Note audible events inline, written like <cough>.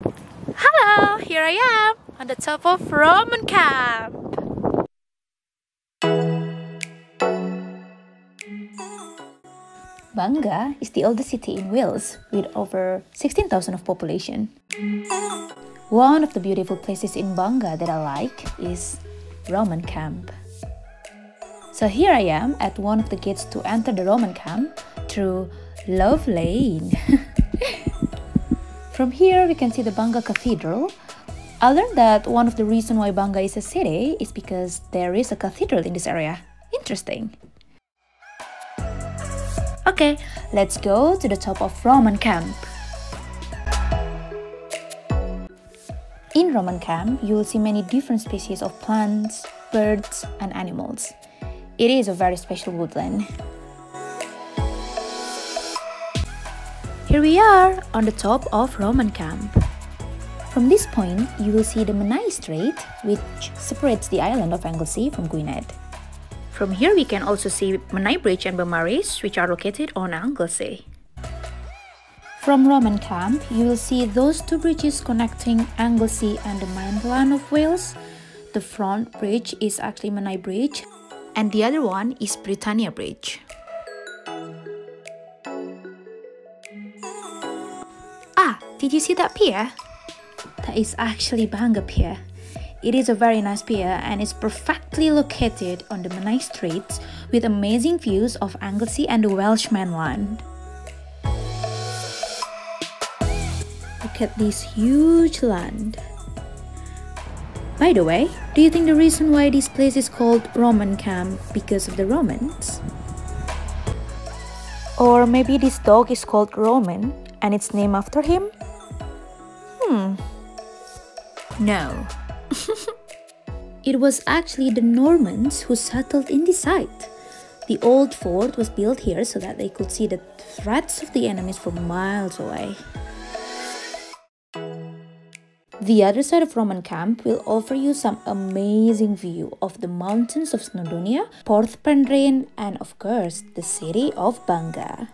Hello, here I am on the top of Roman Camp. Bangor is the oldest city in Wales with over 16,000 of population. One of the beautiful places in Bangor that I like is Roman Camp. So here I am at one of the gates to enter the Roman camp through Love Lane. <laughs> From here we can see the Bangor Cathedral. I learned that one of the reasons why Bangor is a city is because there is a cathedral in this area. Interesting. Okay, let's go to the top of Roman camp. In Roman camp, you will see many different species of plants, birds, and animals. It is a very special woodland. Here we are on the top of Roman camp. From this point, you will see the Menai Strait, which separates the island of Anglesey from Gwynedd. From here, we can also see Menai Bridge and Beaumaris, which are located on Anglesey. From Roman Camp, you will see those two bridges connecting Anglesey and the mainland of Wales. The front bridge is actually Menai Bridge, and the other one is Britannia Bridge. Did you see that pier? That is actually Bangor Pier. It is a very nice pier and is perfectly located on the Menai Straits with amazing views of Anglesey and the Welsh mainland. Look at this huge land. By the way, do you think the reason why this place is called Roman Camp because of the Romans? Or maybe this dog is called Roman and it's named after him? Hmm. No. <laughs> it was actually the Normans who settled in this site. The old fort was built here so that they could see the threats of the enemies from miles away. The other side of Roman camp will offer you some amazing view of the mountains of Snowdonia, Porth Penrhyn, and of course the city of Bangor.